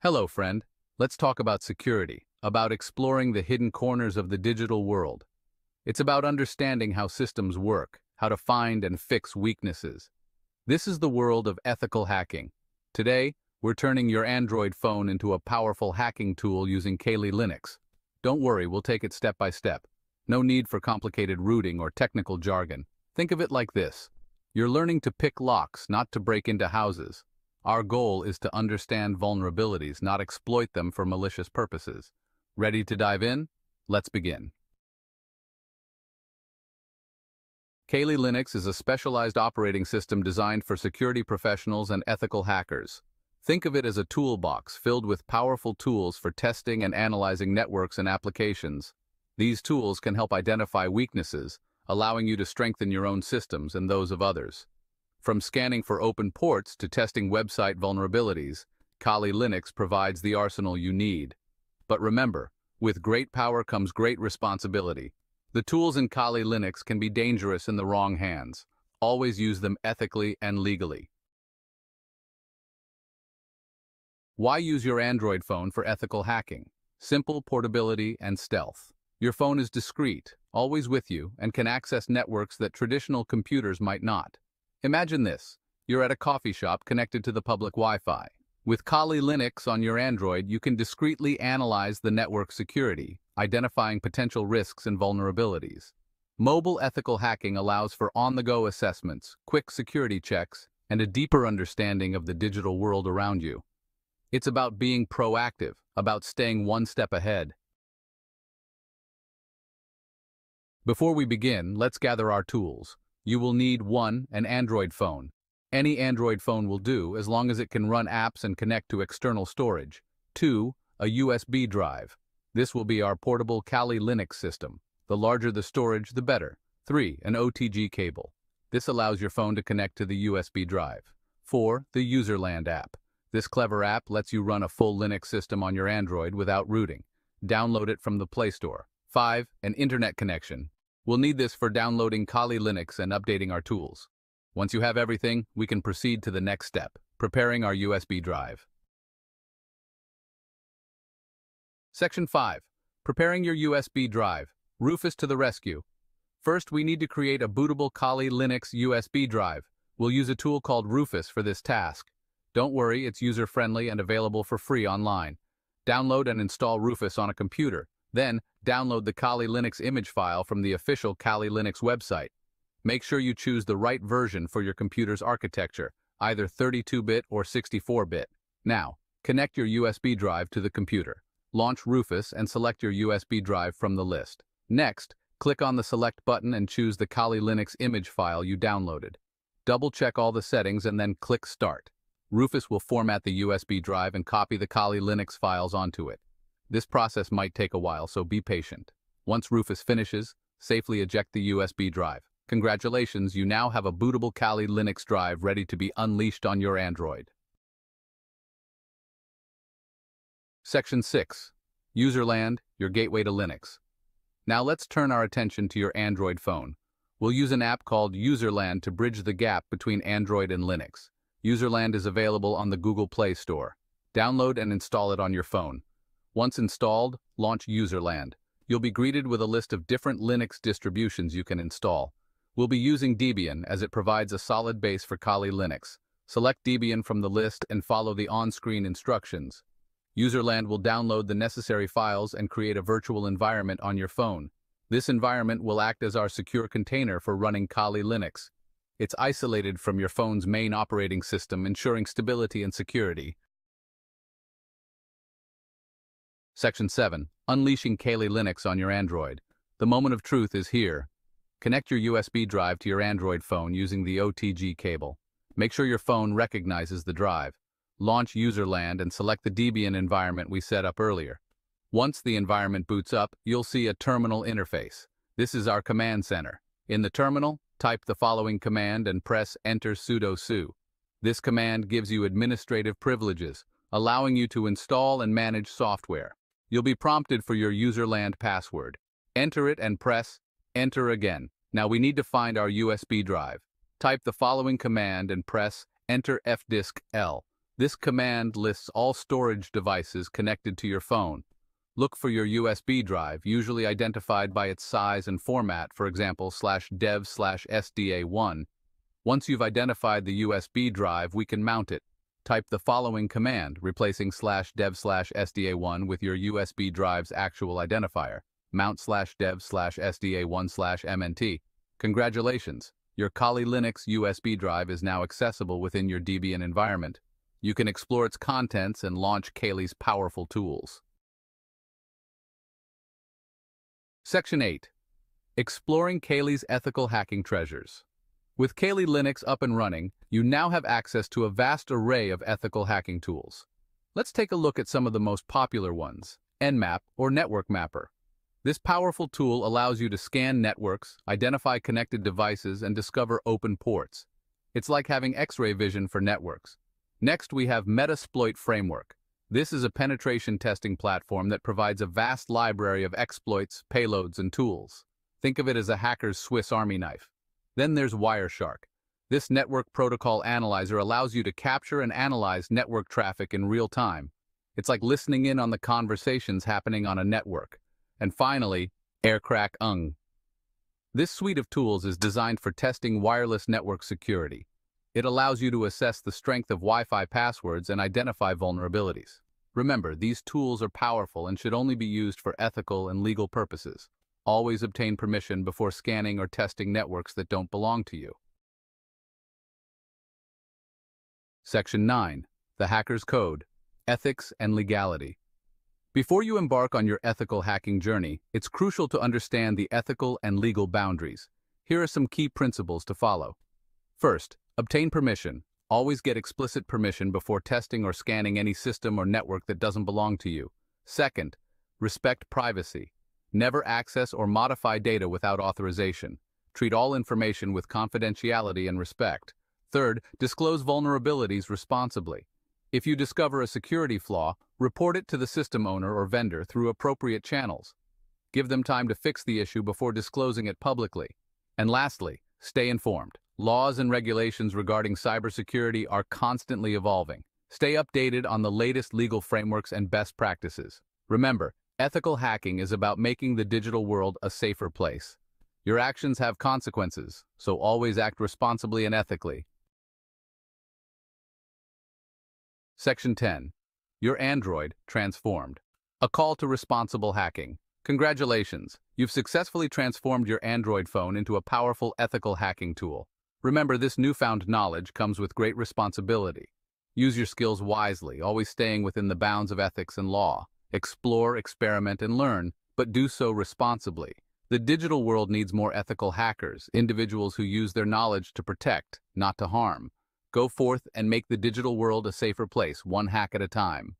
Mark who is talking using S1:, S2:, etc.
S1: Hello, friend. Let's talk about security, about exploring the hidden corners of the digital world. It's about understanding how systems work, how to find and fix weaknesses. This is the world of ethical hacking. Today, we're turning your Android phone into a powerful hacking tool using Kali Linux. Don't worry, we'll take it step by step. No need for complicated rooting or technical jargon. Think of it like this. You're learning to pick locks, not to break into houses. Our goal is to understand vulnerabilities, not exploit them for malicious purposes. Ready to dive in? Let's begin. Kali Linux is a specialized operating system designed for security professionals and ethical hackers. Think of it as a toolbox filled with powerful tools for testing and analyzing networks and applications. These tools can help identify weaknesses, allowing you to strengthen your own systems and those of others. From scanning for open ports to testing website vulnerabilities, Kali Linux provides the arsenal you need. But remember, with great power comes great responsibility. The tools in Kali Linux can be dangerous in the wrong hands. Always use them ethically and legally. Why use your Android phone for ethical hacking? Simple portability and stealth. Your phone is discreet, always with you, and can access networks that traditional computers might not. Imagine this. You're at a coffee shop connected to the public Wi-Fi. With Kali Linux on your Android, you can discreetly analyze the network security, identifying potential risks and vulnerabilities. Mobile ethical hacking allows for on-the-go assessments, quick security checks, and a deeper understanding of the digital world around you. It's about being proactive, about staying one step ahead. Before we begin, let's gather our tools. You will need 1. An Android phone. Any Android phone will do as long as it can run apps and connect to external storage. 2. A USB drive. This will be our portable Kali Linux system. The larger the storage, the better. 3. An OTG cable. This allows your phone to connect to the USB drive. 4. The Userland app. This clever app lets you run a full Linux system on your Android without rooting. Download it from the Play Store. 5. An internet connection. We'll need this for downloading Kali Linux and updating our tools. Once you have everything, we can proceed to the next step, preparing our USB drive. Section 5. Preparing your USB drive. Rufus to the rescue. First, we need to create a bootable Kali Linux USB drive. We'll use a tool called Rufus for this task. Don't worry, it's user-friendly and available for free online. Download and install Rufus on a computer. Then, download the Kali Linux image file from the official Kali Linux website. Make sure you choose the right version for your computer's architecture, either 32-bit or 64-bit. Now, connect your USB drive to the computer. Launch Rufus and select your USB drive from the list. Next, click on the Select button and choose the Kali Linux image file you downloaded. Double-check all the settings and then click Start. Rufus will format the USB drive and copy the Kali Linux files onto it. This process might take a while, so be patient. Once Rufus finishes, safely eject the USB drive. Congratulations, you now have a bootable Kali Linux drive ready to be unleashed on your Android. Section 6. Userland, your gateway to Linux. Now let's turn our attention to your Android phone. We'll use an app called Userland to bridge the gap between Android and Linux. Userland is available on the Google Play Store. Download and install it on your phone. Once installed, launch Userland. You'll be greeted with a list of different Linux distributions you can install. We'll be using Debian as it provides a solid base for Kali Linux. Select Debian from the list and follow the on-screen instructions. Userland will download the necessary files and create a virtual environment on your phone. This environment will act as our secure container for running Kali Linux. It's isolated from your phone's main operating system, ensuring stability and security. Section 7. Unleashing Kali Linux on your Android. The moment of truth is here. Connect your USB drive to your Android phone using the OTG cable. Make sure your phone recognizes the drive. Launch Userland and select the Debian environment we set up earlier. Once the environment boots up, you'll see a terminal interface. This is our command center. In the terminal, type the following command and press Enter sudo su. This command gives you administrative privileges, allowing you to install and manage software. You'll be prompted for your userland password. Enter it and press Enter again. Now we need to find our USB drive. Type the following command and press Enter fdisk L. This command lists all storage devices connected to your phone. Look for your USB drive, usually identified by its size and format, for example, slash dev slash SDA1. Once you've identified the USB drive, we can mount it. Type the following command, replacing slash dev slash SDA1 with your USB drive's actual identifier, mount slash dev slash SDA1 slash MNT. Congratulations, your Kali Linux USB drive is now accessible within your Debian environment. You can explore its contents and launch Kali's powerful tools. Section 8. Exploring Kali's ethical hacking treasures. With Kali Linux up and running, you now have access to a vast array of ethical hacking tools. Let's take a look at some of the most popular ones, Nmap or Network Mapper. This powerful tool allows you to scan networks, identify connected devices, and discover open ports. It's like having X-ray vision for networks. Next, we have Metasploit Framework. This is a penetration testing platform that provides a vast library of exploits, payloads, and tools. Think of it as a hacker's Swiss Army knife. Then there's Wireshark. This network protocol analyzer allows you to capture and analyze network traffic in real time. It's like listening in on the conversations happening on a network. And finally, Aircrack-ng. This suite of tools is designed for testing wireless network security. It allows you to assess the strength of Wi-Fi passwords and identify vulnerabilities. Remember, these tools are powerful and should only be used for ethical and legal purposes. Always obtain permission before scanning or testing networks that don't belong to you. Section 9. The Hacker's Code. Ethics and Legality. Before you embark on your ethical hacking journey, it's crucial to understand the ethical and legal boundaries. Here are some key principles to follow. First, Obtain permission. Always get explicit permission before testing or scanning any system or network that doesn't belong to you. Second, respect privacy. Never access or modify data without authorization. Treat all information with confidentiality and respect. Third, disclose vulnerabilities responsibly. If you discover a security flaw, report it to the system owner or vendor through appropriate channels. Give them time to fix the issue before disclosing it publicly. And lastly, stay informed. Laws and regulations regarding cybersecurity are constantly evolving. Stay updated on the latest legal frameworks and best practices. Remember, ethical hacking is about making the digital world a safer place. Your actions have consequences, so always act responsibly and ethically. Section 10. Your Android transformed. A call to responsible hacking. Congratulations, you've successfully transformed your Android phone into a powerful ethical hacking tool. Remember, this newfound knowledge comes with great responsibility. Use your skills wisely, always staying within the bounds of ethics and law. Explore, experiment, and learn, but do so responsibly. The digital world needs more ethical hackers, individuals who use their knowledge to protect, not to harm. Go forth and make the digital world a safer place, one hack at a time.